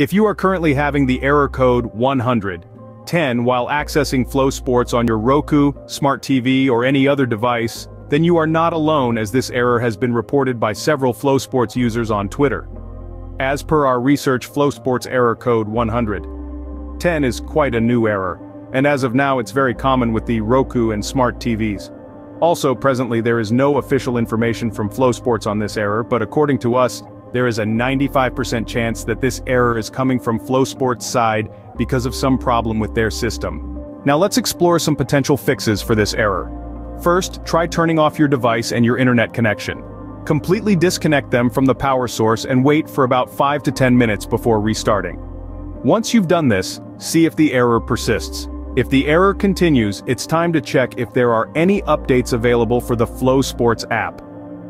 If you are currently having the error code 110 while accessing FloSports on your Roku, Smart TV or any other device, then you are not alone as this error has been reported by several FloSports users on Twitter. As per our research FloSports error code 110 is quite a new error, and as of now it's very common with the Roku and Smart TVs. Also presently there is no official information from FloSports on this error but according to us, there is a 95% chance that this error is coming from FloSports' side because of some problem with their system. Now let's explore some potential fixes for this error. First, try turning off your device and your internet connection. Completely disconnect them from the power source and wait for about 5 to 10 minutes before restarting. Once you've done this, see if the error persists. If the error continues, it's time to check if there are any updates available for the FloSports app.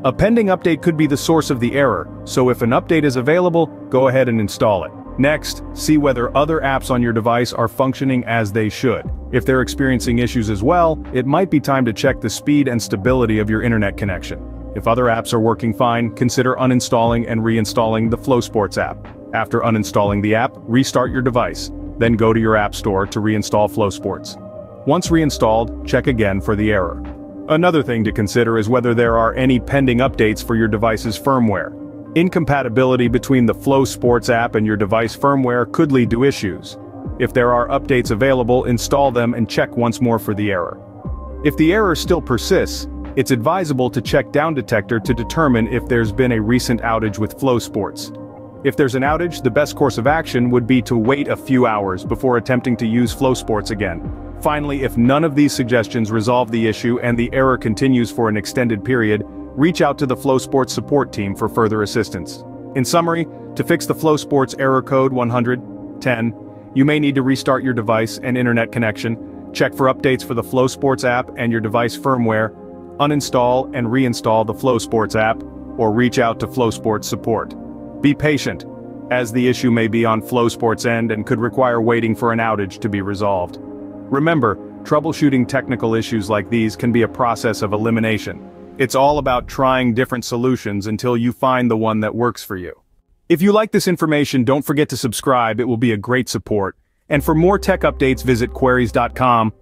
A pending update could be the source of the error, so if an update is available, go ahead and install it. Next, see whether other apps on your device are functioning as they should. If they're experiencing issues as well, it might be time to check the speed and stability of your internet connection. If other apps are working fine, consider uninstalling and reinstalling the FloSports app. After uninstalling the app, restart your device, then go to your app store to reinstall FloSports. Once reinstalled, check again for the error. Another thing to consider is whether there are any pending updates for your device's firmware. Incompatibility between the FloSports app and your device firmware could lead to issues. If there are updates available, install them and check once more for the error. If the error still persists, it's advisable to check Down Detector to determine if there's been a recent outage with FloSports. If there's an outage, the best course of action would be to wait a few hours before attempting to use FloSports again. Finally, if none of these suggestions resolve the issue and the error continues for an extended period, reach out to the FloSports support team for further assistance. In summary, to fix the FloSports error code 110, you may need to restart your device and internet connection, check for updates for the FloSports app and your device firmware, uninstall and reinstall the FloSports app, or reach out to FloSports support. Be patient, as the issue may be on FloSports end and could require waiting for an outage to be resolved. Remember, troubleshooting technical issues like these can be a process of elimination. It's all about trying different solutions until you find the one that works for you. If you like this information don't forget to subscribe, it will be a great support. And for more tech updates visit quaries.com